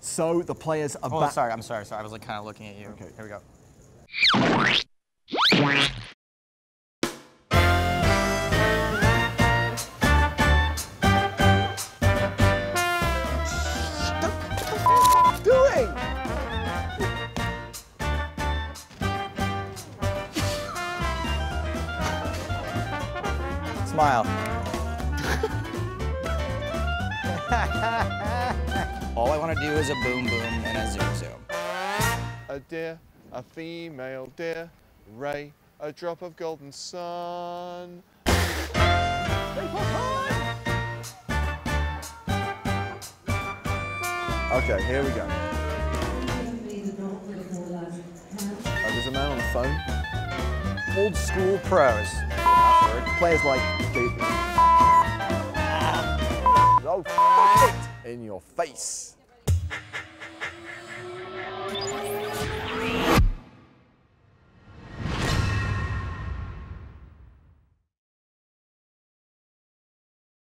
So the players are Oh, back. sorry. I'm sorry. Sorry. I was like kind of looking at you. Okay. Here we go. doing? Smile. All I want to do is a boom boom and a zoom zoom. A deer, a female deer, ray, a drop of golden sun. Okay, here we go. Oh, there's a man on the phone. Old school pros. Players like. Ah. Oh, fuck! In your face.